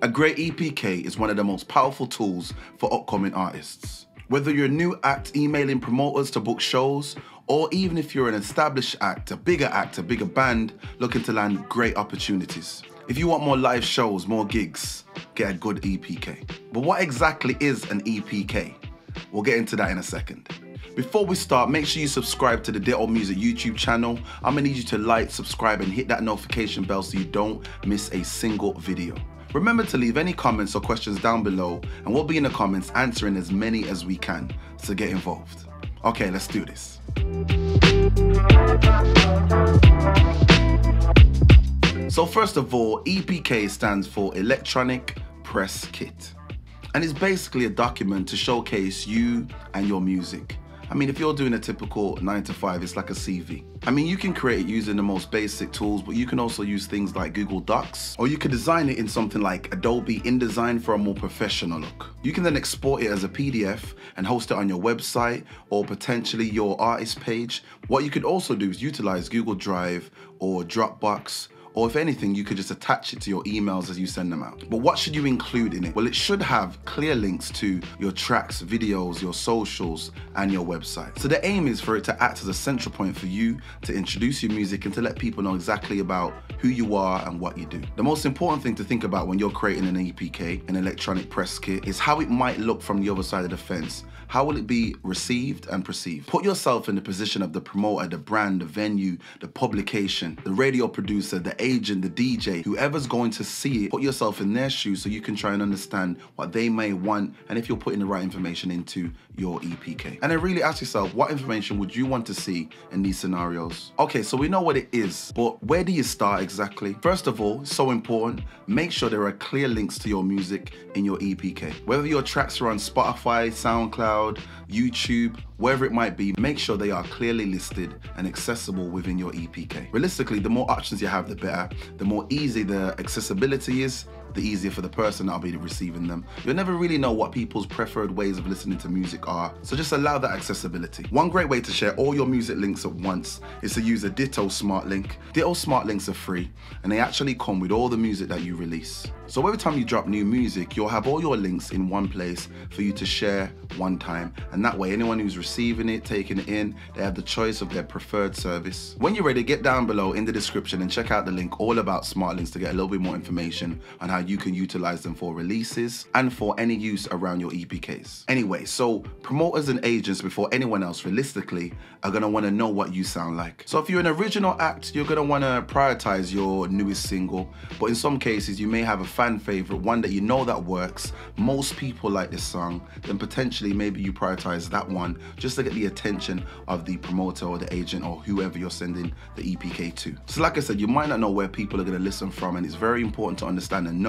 A great EPK is one of the most powerful tools for upcoming artists. Whether you're a new act emailing promoters to book shows, or even if you're an established act, a bigger act, a bigger band looking to land great opportunities. If you want more live shows, more gigs, get a good EPK. But what exactly is an EPK? We'll get into that in a second. Before we start, make sure you subscribe to the Ditto Music YouTube channel. I'm gonna need you to like, subscribe, and hit that notification bell so you don't miss a single video. Remember to leave any comments or questions down below, and we'll be in the comments answering as many as we can, so get involved. Okay, let's do this. So first of all, EPK stands for Electronic Press Kit. And it's basically a document to showcase you and your music. I mean, if you're doing a typical nine to five, it's like a CV. I mean, you can create it using the most basic tools, but you can also use things like Google Docs, or you could design it in something like Adobe InDesign for a more professional look. You can then export it as a PDF and host it on your website or potentially your artist page. What you could also do is utilize Google Drive or Dropbox or if anything, you could just attach it to your emails as you send them out. But what should you include in it? Well, it should have clear links to your tracks, videos, your socials, and your website. So the aim is for it to act as a central point for you to introduce your music and to let people know exactly about who you are and what you do. The most important thing to think about when you're creating an EPK, an electronic press kit, is how it might look from the other side of the fence. How will it be received and perceived? Put yourself in the position of the promoter, the brand, the venue, the publication, the radio producer, the agent, the DJ, whoever's going to see it, put yourself in their shoes so you can try and understand what they may want and if you're putting the right information into your EPK. And then really ask yourself, what information would you want to see in these scenarios? Okay, so we know what it is, but where do you start exactly? First of all, so important, make sure there are clear links to your music in your EPK. Whether your tracks are on Spotify, SoundCloud, YouTube, wherever it might be, make sure they are clearly listed and accessible within your EPK. Realistically, the more options you have, the better. The more easy the accessibility is, the easier for the person that'll be receiving them. You'll never really know what people's preferred ways of listening to music are, so just allow that accessibility. One great way to share all your music links at once is to use a Ditto Smart Link. Ditto Smart Links are free, and they actually come with all the music that you release. So every time you drop new music, you'll have all your links in one place for you to share one time, and that way anyone who's receiving it, taking it in, they have the choice of their preferred service. When you're ready, get down below in the description and check out the link all about Smart Links to get a little bit more information on how you can utilize them for releases and for any use around your EPKs. Anyway, so promoters and agents before anyone else realistically are gonna wanna know what you sound like. So if you're an original act, you're gonna wanna prioritize your newest single, but in some cases you may have a fan favorite, one that you know that works, most people like this song, then potentially maybe you prioritize that one just to get the attention of the promoter or the agent or whoever you're sending the EPK to. So like I said, you might not know where people are gonna listen from and it's very important to understand and know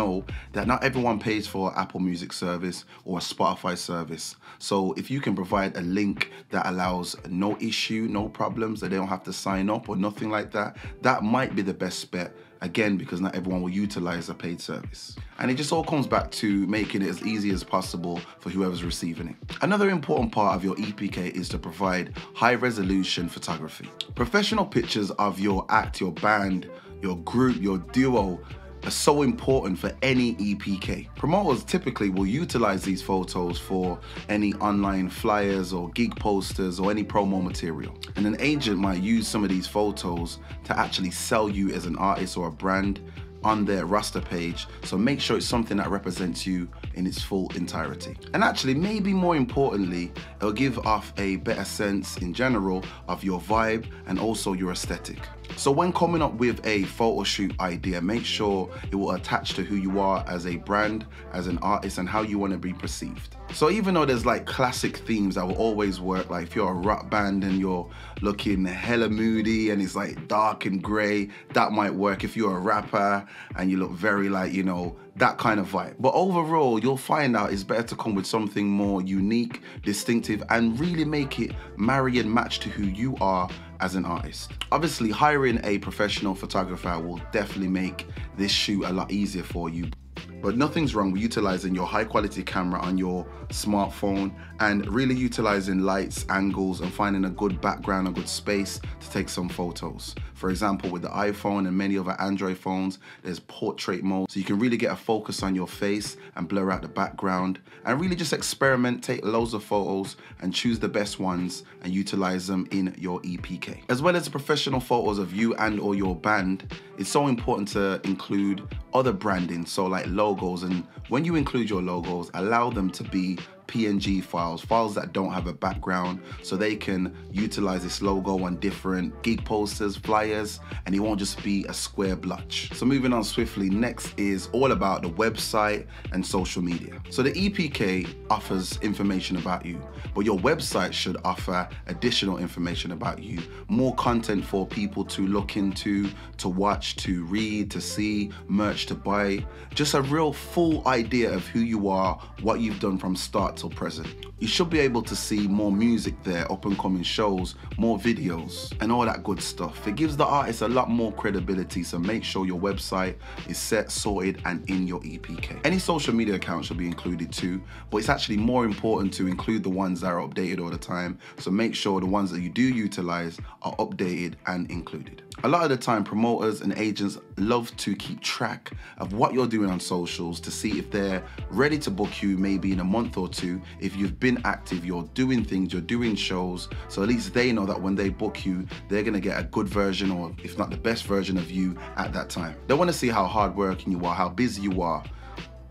that not everyone pays for Apple Music service or a Spotify service. So if you can provide a link that allows no issue, no problems, that they don't have to sign up or nothing like that, that might be the best bet again because not everyone will utilize a paid service. And it just all comes back to making it as easy as possible for whoever's receiving it. Another important part of your epk is to provide high resolution photography. Professional pictures of your act your band your group your duo are so important for any EPK. Promoters typically will utilize these photos for any online flyers or gig posters or any promo material. And an agent might use some of these photos to actually sell you as an artist or a brand on their roster page. So make sure it's something that represents you in its full entirety. And actually, maybe more importantly, it'll give off a better sense in general of your vibe and also your aesthetic. So when coming up with a photo shoot idea, make sure it will attach to who you are as a brand, as an artist, and how you want to be perceived. So even though there's like classic themes that will always work, like if you're a rock band and you're looking hella moody and it's like dark and gray, that might work. If you're a rapper and you look very like, you know, that kind of vibe. But overall, you'll find out it's better to come with something more unique, distinctive, and really make it marry and match to who you are as an artist. Obviously, hiring a professional photographer will definitely make this shoot a lot easier for you. But nothing's wrong with utilizing your high quality camera on your smartphone and really utilizing lights, angles, and finding a good background, a good space to take some photos. For example, with the iPhone and many other Android phones, there's portrait mode, so you can really get a focus on your face and blur out the background and really just experiment, take loads of photos and choose the best ones and utilize them in your EPK. As well as professional photos of you and or your band, it's so important to include other branding, so like logos. And when you include your logos, allow them to be PNG files, files that don't have a background, so they can utilize this logo on different gig posters, flyers, and it won't just be a square blotch. So moving on swiftly, next is all about the website and social media. So the EPK offers information about you, but your website should offer additional information about you, more content for people to look into, to watch, to read, to see, merch to buy, just a real full idea of who you are, what you've done from start present. You should be able to see more music there, up and coming shows, more videos, and all that good stuff. It gives the artist a lot more credibility, so make sure your website is set, sorted, and in your EPK. Any social media account should be included too, but it's actually more important to include the ones that are updated all the time, so make sure the ones that you do utilize are updated and included. A lot of the time, promoters and agents love to keep track of what you're doing on socials to see if they're ready to book you maybe in a month or two. If you've been active, you're doing things, you're doing shows, so at least they know that when they book you, they're gonna get a good version or if not the best version of you at that time. They wanna see how hardworking you are, how busy you are,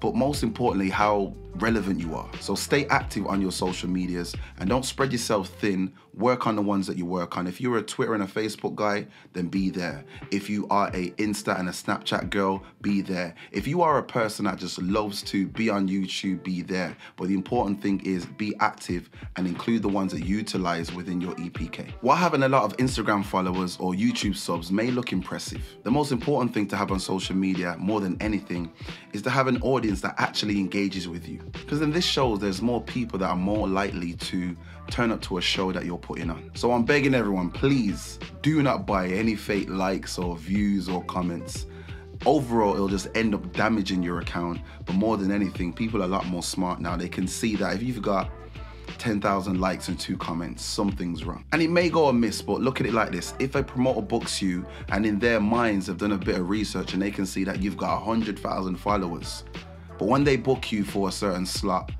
but most importantly, how relevant you are. So stay active on your social medias and don't spread yourself thin. Work on the ones that you work on. If you're a Twitter and a Facebook guy, then be there. If you are a Insta and a Snapchat girl, be there. If you are a person that just loves to be on YouTube, be there. But the important thing is be active and include the ones that you utilize within your EPK. While having a lot of Instagram followers or YouTube subs may look impressive, the most important thing to have on social media more than anything is to have an audience that actually engages with you. Because in this shows, there's more people that are more likely to turn up to a show that you're putting on. So I'm begging everyone, please do not buy any fake likes or views or comments. Overall, it'll just end up damaging your account. But more than anything, people are a lot more smart now. They can see that if you've got 10,000 likes and two comments, something's wrong. And it may go amiss, but look at it like this. If a promoter books you and in their minds have done a bit of research and they can see that you've got 100,000 followers, but when they book you for a certain slot,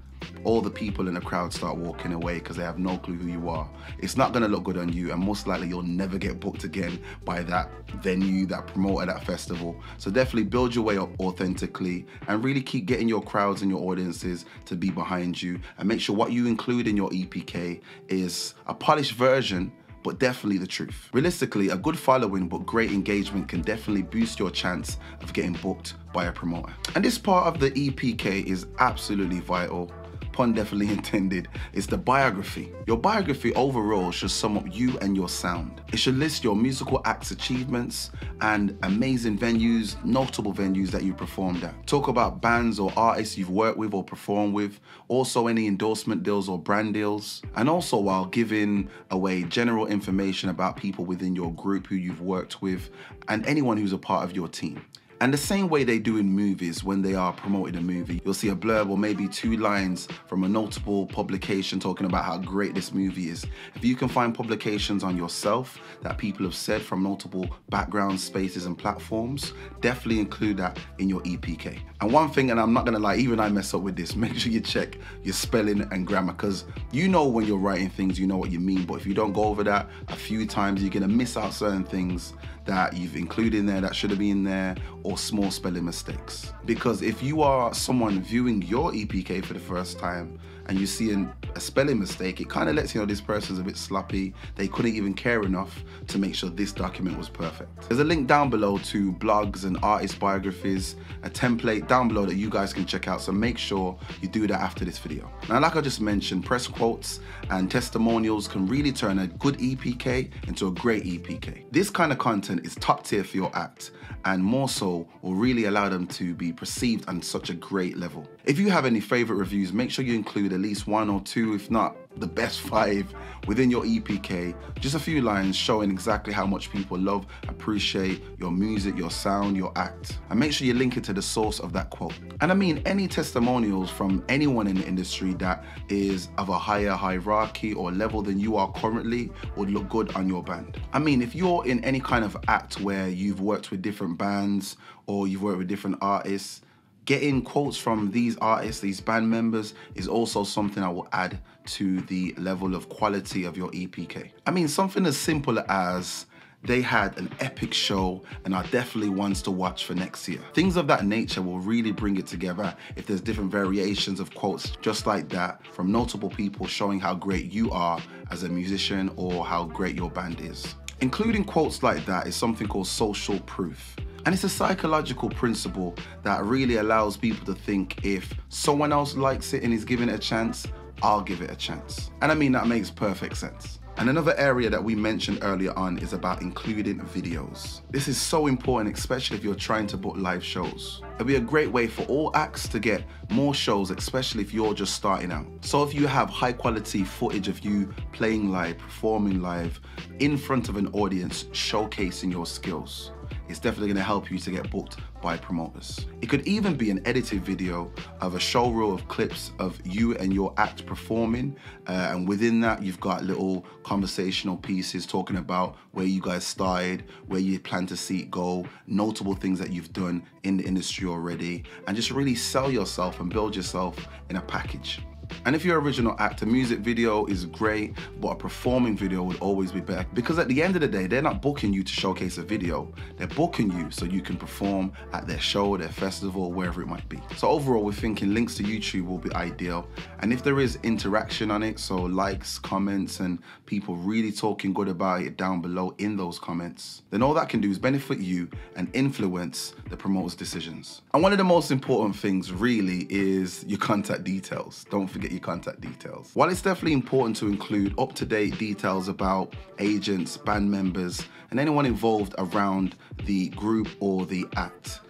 all the people in the crowd start walking away because they have no clue who you are. It's not going to look good on you, and most likely you'll never get booked again by that venue, that promoter, that festival. So definitely build your way up authentically and really keep getting your crowds and your audiences to be behind you. And make sure what you include in your EPK is a polished version but definitely the truth. Realistically, a good following but great engagement can definitely boost your chance of getting booked by a promoter. And this part of the EPK is absolutely vital pun definitely intended, is the biography. Your biography overall should sum up you and your sound. It should list your musical acts achievements and amazing venues, notable venues that you performed at. Talk about bands or artists you've worked with or performed with, also any endorsement deals or brand deals, and also while giving away general information about people within your group who you've worked with and anyone who's a part of your team. And the same way they do in movies when they are promoting a movie, you'll see a blurb or maybe two lines from a notable publication talking about how great this movie is. If you can find publications on yourself that people have said from multiple background spaces and platforms, definitely include that in your EPK. And one thing, and I'm not gonna lie, even I mess up with this, make sure you check your spelling and grammar because you know when you're writing things, you know what you mean. But if you don't go over that a few times, you're gonna miss out certain things that you've included in there that should have been there or small spelling mistakes. Because if you are someone viewing your EPK for the first time and you see an, a spelling mistake, it kind of lets you know this person's a bit sloppy. They couldn't even care enough to make sure this document was perfect. There's a link down below to blogs and artist biographies, a template down below that you guys can check out. So make sure you do that after this video. Now, like I just mentioned, press quotes and testimonials can really turn a good EPK into a great EPK. This kind of content is top tier for your act and more so will really allow them to be perceived on such a great level. If you have any favorite reviews, make sure you include at least one or two, if not the best five within your EPK. Just a few lines showing exactly how much people love, appreciate your music, your sound, your act. And make sure you link it to the source of that quote. And I mean any testimonials from anyone in the industry that is of a higher hierarchy or level than you are currently would look good on your band. I mean, if you're in any kind of act where you've worked with different bands or you've worked with different artists, getting quotes from these artists, these band members, is also something I will add to the level of quality of your EPK. I mean, something as simple as they had an epic show and are definitely ones to watch for next year. Things of that nature will really bring it together if there's different variations of quotes just like that from notable people showing how great you are as a musician or how great your band is. Including quotes like that is something called social proof. And it's a psychological principle that really allows people to think if someone else likes it and is giving it a chance, I'll give it a chance. And I mean, that makes perfect sense. And another area that we mentioned earlier on is about including videos. This is so important, especially if you're trying to book live shows. It'll be a great way for all acts to get more shows, especially if you're just starting out. So if you have high quality footage of you playing live, performing live, in front of an audience, showcasing your skills, it's definitely gonna help you to get booked by promoters. It could even be an edited video of a show reel of clips of you and your act performing. Uh, and within that, you've got little conversational pieces talking about where you guys started, where you plan to see it go, notable things that you've done in the industry already, and just really sell yourself and build yourself in a package. And if you're original actor, music video is great, but a performing video would always be better. Because at the end of the day, they're not booking you to showcase a video. They're booking you so you can perform at their show, their festival, wherever it might be. So overall, we're thinking links to YouTube will be ideal. And if there is interaction on it, so likes, comments, and people really talking good about it down below in those comments, then all that can do is benefit you and influence the promoter's decisions. And one of the most important things really is your contact details. Don't forget your contact details. While it's definitely important to include up-to-date details about agents, band members, and anyone involved around the group or the act,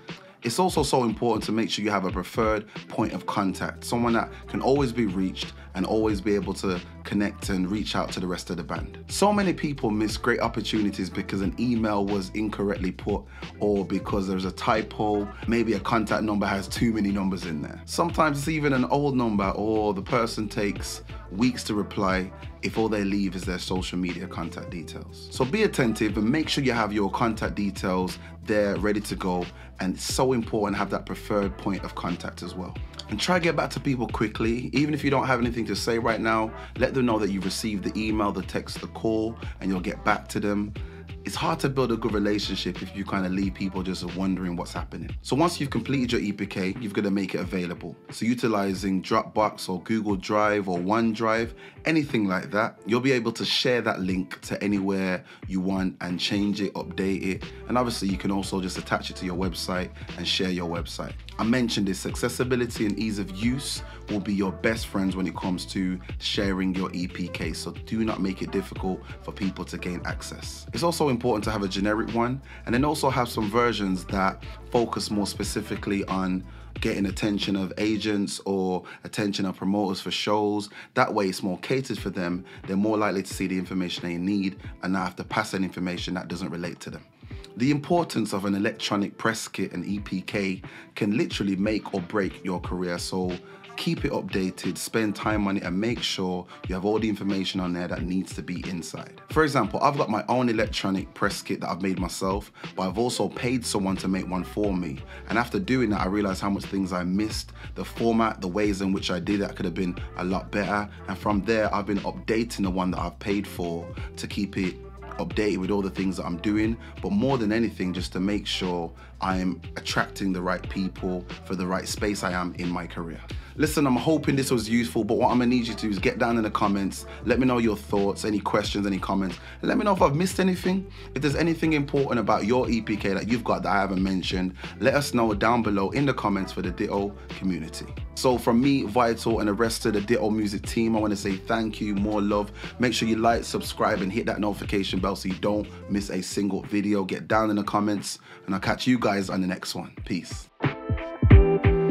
it's also so important to make sure you have a preferred point of contact, someone that can always be reached and always be able to connect and reach out to the rest of the band. So many people miss great opportunities because an email was incorrectly put or because there's a typo, maybe a contact number has too many numbers in there. Sometimes it's even an old number or the person takes weeks to reply if all they leave is their social media contact details. So be attentive and make sure you have your contact details there ready to go and it's so important to have that preferred point of contact as well. And try to get back to people quickly, even if you don't have anything to say right now, let them know that you've received the email, the text, the call, and you'll get back to them it's hard to build a good relationship if you kind of leave people just wondering what's happening. So once you've completed your EPK, you've got to make it available. So utilizing Dropbox or Google Drive or OneDrive, anything like that, you'll be able to share that link to anywhere you want and change it, update it. And obviously you can also just attach it to your website and share your website. I mentioned this, accessibility and ease of use will be your best friends when it comes to sharing your EPK. So do not make it difficult for people to gain access. It's also important to have a generic one and then also have some versions that focus more specifically on getting attention of agents or attention of promoters for shows. That way it's more catered for them. They're more likely to see the information they need and not have to pass that information that doesn't relate to them. The importance of an electronic press kit and EPK can literally make or break your career. So keep it updated, spend time on it, and make sure you have all the information on there that needs to be inside. For example, I've got my own electronic press kit that I've made myself, but I've also paid someone to make one for me. And after doing that, I realized how much things I missed, the format, the ways in which I did that could have been a lot better. And from there, I've been updating the one that I've paid for to keep it updated with all the things that I'm doing, but more than anything, just to make sure I'm attracting the right people for the right space I am in my career. Listen, I'm hoping this was useful, but what I'm gonna need you to do is get down in the comments, let me know your thoughts, any questions, any comments, and let me know if I've missed anything. If there's anything important about your EPK that you've got that I haven't mentioned, let us know down below in the comments for the Ditto community. So from me, Vital, and the rest of the Ditto Music team, I wanna say thank you, more love. Make sure you like, subscribe, and hit that notification bell so you don't miss a single video. Get down in the comments, and I'll catch you guys on the next one. Peace.